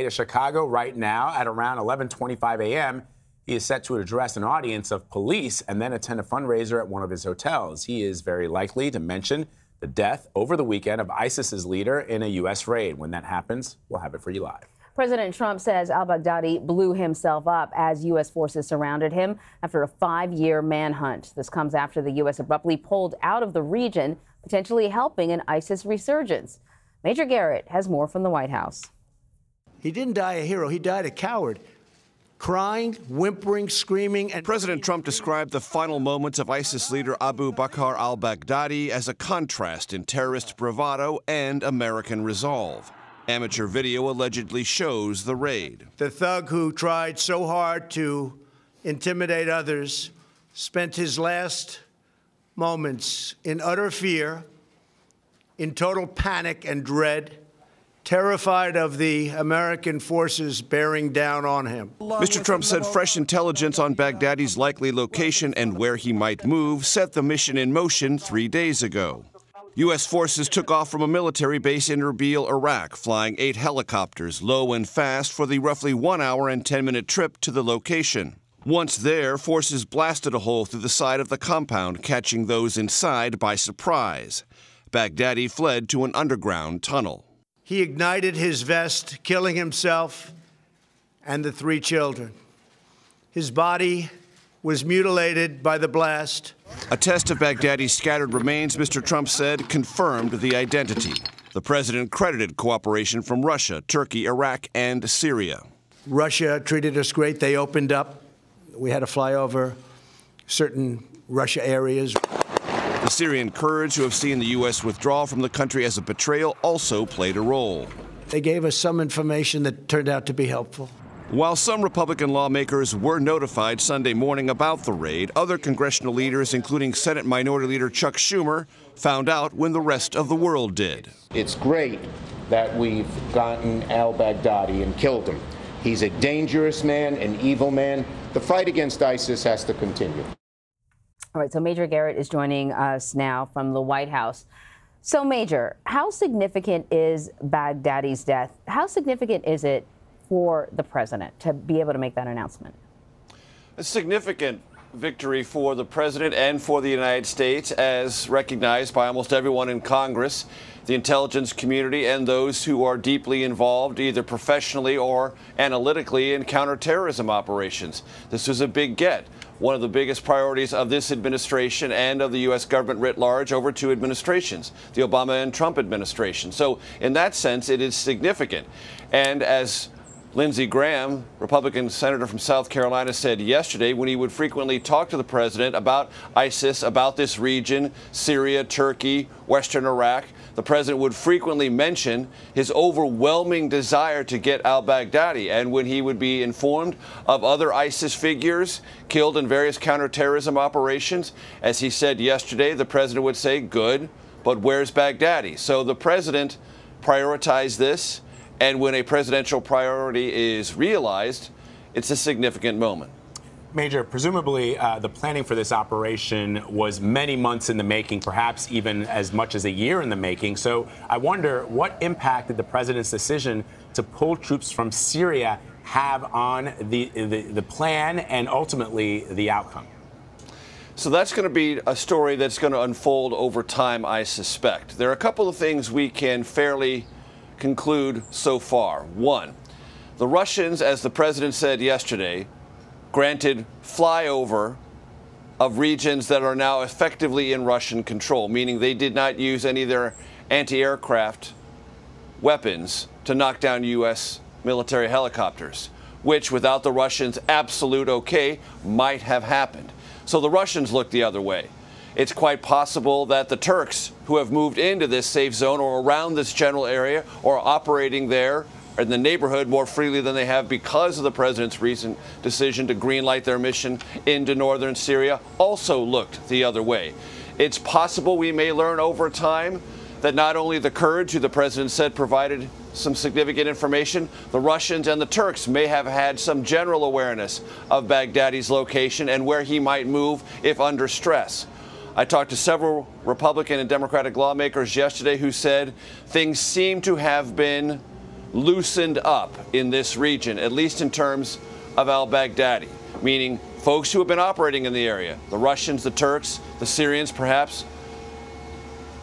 to Chicago right now at around 11:25 a.m. He is set to address an audience of police and then attend a fundraiser at one of his hotels. He is very likely to mention the death over the weekend of ISIS's leader in a U.S. raid. When that happens, we'll have it for you live. President Trump says al Baghdadi blew himself up as U.S. forces surrounded him after a five year manhunt. This comes after the U.S. abruptly pulled out of the region, potentially helping an ISIS resurgence. Major Garrett has more from the White House. He didn't die a hero, he died a coward crying, whimpering, screaming. And President Trump described the final moments of ISIS leader Abu Bakr al Baghdadi as a contrast in terrorist bravado and American resolve. Amateur video allegedly shows the raid. The thug who tried so hard to intimidate others spent his last moments in utter fear, in total panic and dread terrified of the American forces bearing down on him. Mr. Trump said fresh intelligence on Baghdadi's likely location and where he might move set the mission in motion three days ago. U.S. forces took off from a military base in Erbil, Iraq, flying eight helicopters low and fast for the roughly one hour and 10 minute trip to the location. Once there, forces blasted a hole through the side of the compound, catching those inside by surprise. Baghdadi fled to an underground tunnel. He ignited his vest, killing himself and the three children. His body was mutilated by the blast. A test of Baghdadi's scattered remains, Mr. Trump said, confirmed the identity. The president credited cooperation from Russia, Turkey, Iraq, and Syria. Russia treated us great. They opened up. We had to fly over certain Russia areas. The Syrian Kurds, who have seen the U.S. withdraw from the country as a betrayal, also played a role. They gave us some information that turned out to be helpful. While some Republican lawmakers were notified Sunday morning about the raid, other congressional leaders, including Senate Minority Leader Chuck Schumer, found out when the rest of the world did. It's great that we've gotten al Baghdadi and killed him. He's a dangerous man, an evil man. The fight against ISIS has to continue. All right, so Major Garrett is joining us now from the White House. So, Major, how significant is Baghdadi's death? How significant is it for the president to be able to make that announcement? A significant victory for the president and for the United States, as recognized by almost everyone in Congress, the intelligence community, and those who are deeply involved, either professionally or analytically, in counterterrorism operations. This was a big get one of the biggest priorities of this administration and of the U.S. government writ large over two administrations, the Obama and Trump administration. So, in that sense, it is significant. And as Lindsey Graham, Republican senator from South Carolina, said yesterday when he would frequently talk to the president about ISIS, about this region, Syria, Turkey, Western Iraq, the president would frequently mention his overwhelming desire to get al Baghdadi. And when he would be informed of other ISIS figures killed in various counterterrorism operations, as he said yesterday, the president would say, Good, but where's Baghdadi? So the president prioritized this. And when a presidential priority is realized, it's a significant moment. Major, presumably uh, the planning for this operation was many months in the making, perhaps even as much as a year in the making. So I wonder what impact did the president's decision to pull troops from Syria have on the, the, the plan and ultimately the outcome? So that's going to be a story that's going to unfold over time, I suspect. There are a couple of things we can fairly conclude so far. One, the Russians, as the president said yesterday, granted flyover of regions that are now effectively in Russian control, meaning they did not use any of their anti aircraft weapons to knock down U.S. military helicopters, which, without the Russians' absolute okay, might have happened. So the Russians look the other way. It's quite possible that the Turks, who have moved into this safe zone or around this general area or operating there, in the neighborhood more freely than they have because of the president's recent decision to greenlight their mission into northern Syria also looked the other way. It's possible we may learn over time that not only the Kurds, who the president said provided some significant information, the Russians and the Turks may have had some general awareness of Baghdadi's location and where he might move if under stress. I talked to several Republican and Democratic lawmakers yesterday who said things seem to have been loosened up in this region, at least in terms of al Baghdadi, meaning folks who have been operating in the area, the Russians, the Turks, the Syrians perhaps,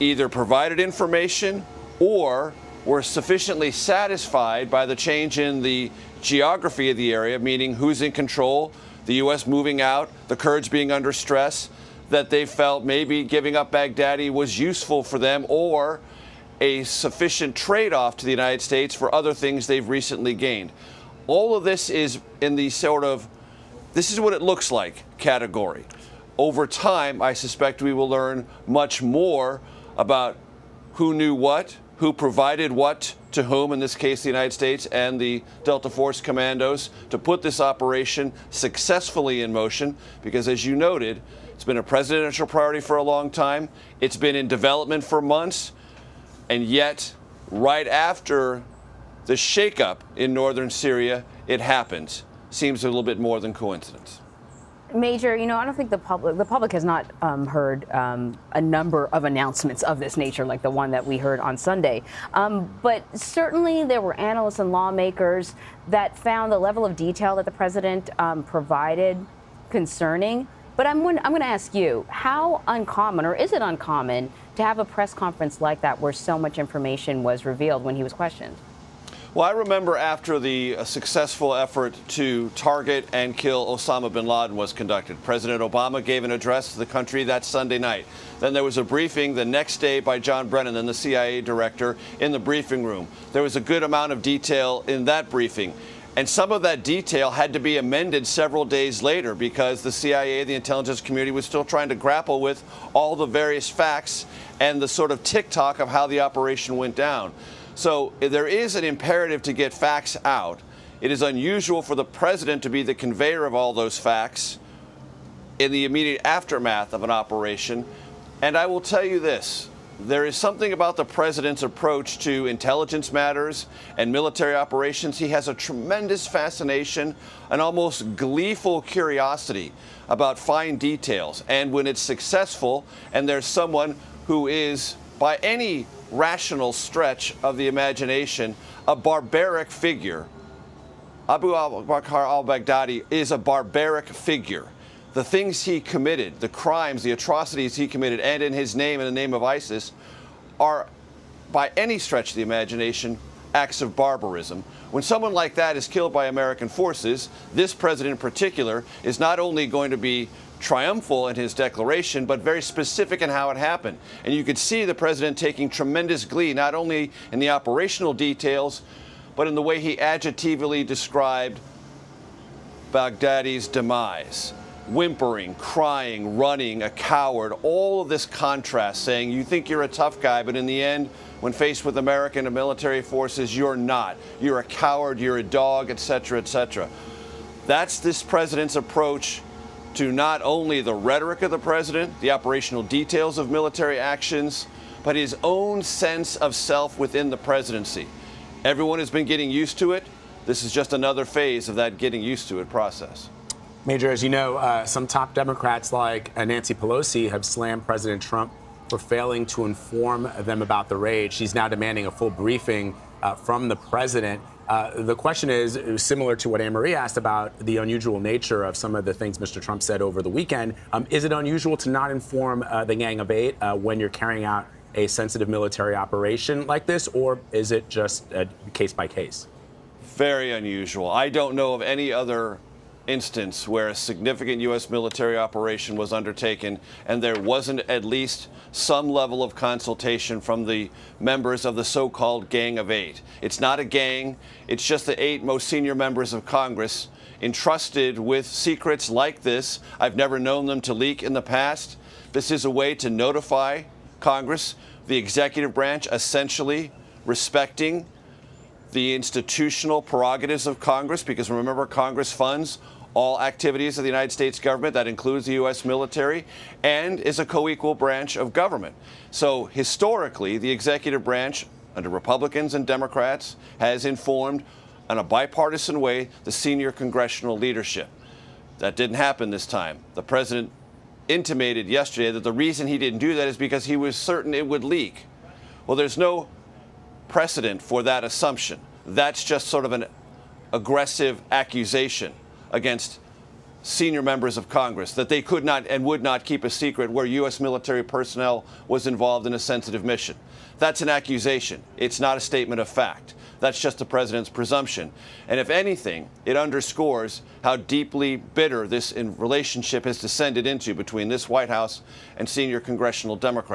either provided information or were sufficiently satisfied by the change in the geography of the area, meaning who's in control, the U.S. moving out, the Kurds being under stress, that they felt maybe giving up Baghdadi was useful for them or a sufficient trade off to the United States for other things they've recently gained. All of this is in the sort of this is what it looks like category. Over time, I suspect we will learn much more about who knew what, who provided what to whom, in this case, the United States and the Delta Force commandos, to put this operation successfully in motion. Because, as you noted, it's been a presidential priority for a long time, it's been in development for months, and yet, right after the shakeup in northern Syria, it happens. Seems a little bit more than coincidence. Major, you know, I don't think the public the public has not um, heard um, a number of announcements of this nature, like the one that we heard on Sunday. Um, but certainly, there were analysts and lawmakers that found the level of detail that the president um, provided concerning. But I'm I'm going to ask you, how uncommon, or is it uncommon, to have a press conference like that where so much information was revealed when he was questioned? Well, I remember after the uh, successful effort to target and kill Osama bin Laden was conducted, President Obama gave an address to the country that Sunday night. Then there was a briefing the next day by John Brennan, then the CIA director, in the briefing room. There was a good amount of detail in that briefing. And some of that detail had to be amended several days later because the CIA, the intelligence community, was still trying to grapple with all the various facts and the sort of tick-tock of how the operation went down. So eh, there is an imperative to get facts out. It is unusual for the president to be the conveyor of all those facts in the immediate aftermath of an operation. And I will tell you this there is something about the president's approach to intelligence matters and military operations. He has a tremendous fascination, an almost gleeful curiosity about fine details. And when it's successful, and there's someone who is, by any rational stretch of the imagination, a barbaric figure. Abu al Bakr al Baghdadi is a barbaric figure. The things he committed, the crimes, the atrocities he committed, and in his name, in the name of ISIS, are, by any stretch of the imagination, acts of barbarism. When someone like that is killed by American forces, this president in particular is not only going to be triumphal in his declaration, but very specific in how it happened. And you could see the president taking tremendous glee, not only in the operational details, but in the way he adjectively described Baghdadi's demise. Whimpering, crying, running, a coward, all of this contrast, saying you think you're a tough guy, but in the end, when faced with American and military forces, you're not. You're a coward, you're a dog, etc., etc. That's this president's approach to not only the rhetoric of the president, the operational details of military actions, but his own sense of self within the presidency. Everyone has been getting used to it. This is just another phase of that getting used to it process. Major, as you know, uh, some top Democrats like uh, Nancy Pelosi have slammed President Trump for failing to inform them about the raid. She's now demanding a full briefing uh, from the president. Uh, the question is similar to what Anne Marie asked about the unusual nature of some of the things Mr. Trump said over the weekend. Um, is it unusual to not inform uh, the Gang of Eight uh, when you're carrying out a sensitive military operation like this, or is it just case by case? Very unusual. I don't know of any other instance where a significant U.S. military operation was undertaken and there wasn't at least some level of consultation from the members of the so called Gang of Eight. It's not a gang, it's just the eight most senior members of Congress entrusted with secrets like this. I've never known them to leak in the past. This is a way to notify Congress, the executive branch, essentially respecting the institutional prerogatives of Congress, because remember, Congress funds all activities of the United States government. That includes the U.S. military and is a co equal branch of government. So, historically, the executive branch, under Republicans and Democrats, has informed in a bipartisan way the senior congressional leadership. That didn't happen this time. The president intimated yesterday that the reason he didn't do that is because he was certain it would leak. Well, there's no precedent for that assumption. That's just sort of an aggressive accusation against senior members of Congress that they could not and would not keep a secret where U.S. military personnel was involved in a sensitive mission. That's an accusation. It's not a statement of fact. That's just the president's presumption. And if anything, it underscores how deeply bitter this relationship has descended into between this White House and senior congressional Democrats.